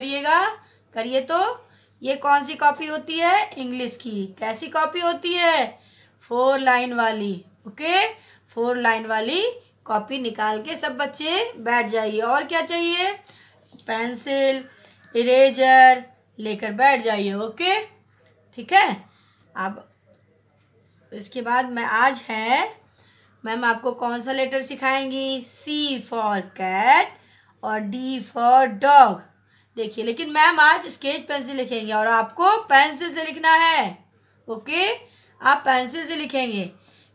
करिएगा। करिए तो ये कौन सी कॉपी होती है? इंग्लिश की। कैसी कॉपी होती है? फोर लाइन वाली। ओके? फोर लाइन वाली कॉपी निकाल के सब बच्चे बैठ जाइए। और क्या चाहिए? पेंसिल इरेजर लेकर बैठ जाइए। ओके? ठीक है? अब इसके बाद मैं आज है, मैम आपको कौन सा लेटर सिखाएँगी? सी फॉर कैट और डी फॉर डॉग देखिए, लेकिन मैम आज स्केच पेंसिल लिखेंगे और आपको पेंसिल से लिखना है। ओके? आप पेंसिल से लिखेंगे,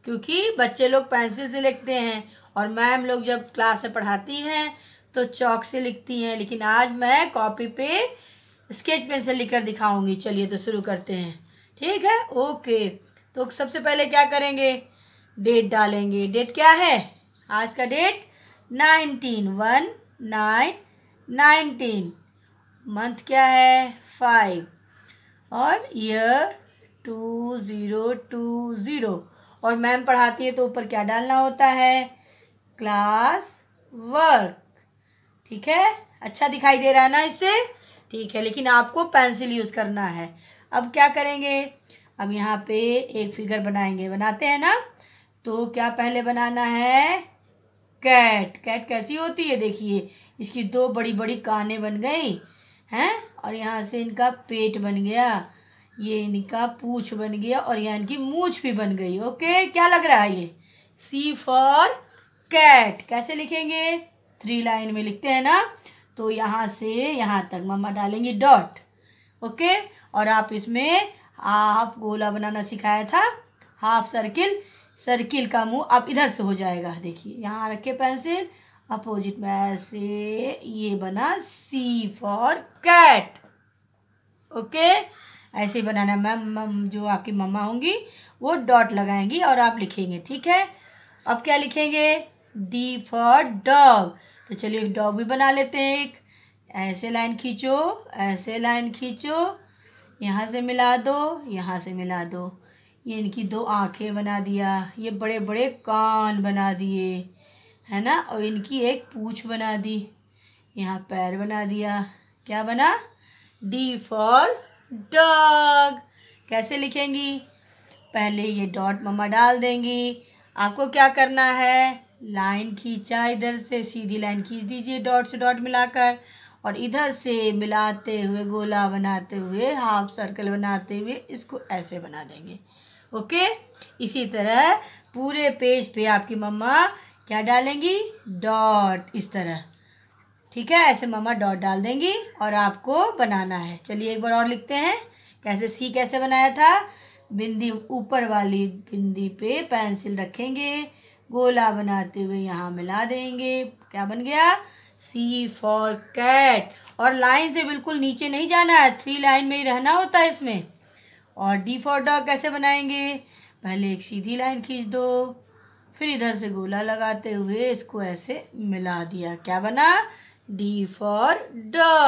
क्योंकि बच्चे लोग पेंसिल से लिखते हैं और मैम लोग जब क्लास में पढ़ाती हैं तो चौक से लिखती हैं, लेकिन आज मैं कॉपी पे स्केच पेंसिल लिखकर दिखाऊँगी। चलिए तो शुरू करते हैं। ठीक है? ओके। तो सबसे पहले क्या करेंगे? डेट डालेंगे। डेट क्या है? आज का date nineteen one nine nineteen. Month क्या है? फाइव और year two zero two zero और मैम पढ़ाती है तो ऊपर क्या डालना होता है? क्लास वर्क ठीक है? अच्छा दिखाई दे रहा है ना इससे ठीक है, लेकिन आपको पेंसिल यूज़ करना है। अब क्या करेंगे? अब यहाँ पे एक फिगर बनाएँगे। बनाते हैं ना? तो क्या पहले बनाना है? कैट कैट कैसी होती है? देखिए, इसकी दो बड़ी बड़ी कानें बन गई। हैं? और यहाँ से इनका पेट बन गया, ये इनका पूछ बन गया, और यहाँ इनकी मूछ भी बन गई, ओके? क्या लग रहा है ये? सी फॉर कैट कैसे लिखेंगे? थ्री लाइन में लिखते हैं ना? तो यहाँ से, यहाँ तक मम्मा डालेंगी डॉट ओके? और आप इसमें हाफ़ गोला बनाना सिखाया था हाफ़ सर्किल सर्किल का मुँह अब इधर से हो जाएगा, देखिए, यहाँ रखे पेंसिल अपोजिट में ऐसे ये बना सी फॉर कैट ओके? ऐसे ही बनाना मैम, मम जो आपकी मम्मा होंगी, वो डॉट लगाएँगी और आप लिखेंगे, ठीक है? अब क्या लिखेंगे? डी फॉर डॉग तो चलिए डॉग भी बना लेते हैं एक। ऐसे लाइन खींचो, ऐसे लाइन खींचो। यहाँ से मिला दो, यहाँ से मिला दो। ये इनकी दो आँखें बना दिया। ये बड़े बड़े कान बना दिए। है ना? और इनकी एक पूछ बना दी। यहाँ पैर बना दिया। क्या बना? डी फॉर डॉग कैसे लिखेंगी? पहले ये डॉट मम्मा डाल देंगी। आपको क्या करना है? लाइन खींचा, इधर से सीधी लाइन खींच दीजिए डॉट से डॉट मिलाकर। और इधर से मिलाते हुए, गोला बनाते हुए हाफ़ सर्कल बनाते हुए इसको ऐसे बना देंगे। ओके इसी तरह पूरे पेज पे आपकी मम्मा क्या डालेंगी? डॉट इस तरह। ठीक है? ऐसे मम्मा डॉट डाल देंगी और आपको बनाना है। चलिए एक बार और लिखते हैं। कैसे सी कैसे बनाया था? बिंदी ऊपर वाली बिंदी पे पेंसिल रखेंगे। गोला बनाते हुए यहाँ मिला देंगे। क्या बन गया? सी फॉर कैट और लाइन से बिल्कुल नीचे नहीं जाना है। थ्री लाइन में ही रहना होता है इसमें। और डी फॉर डॉग कैसे बनाएँगे? पहले एक सीधी लाइन खींच दो। फिर इधर से गोला लगाते हुए इसको ऐसे मिला दिया। क्या बना? D for dog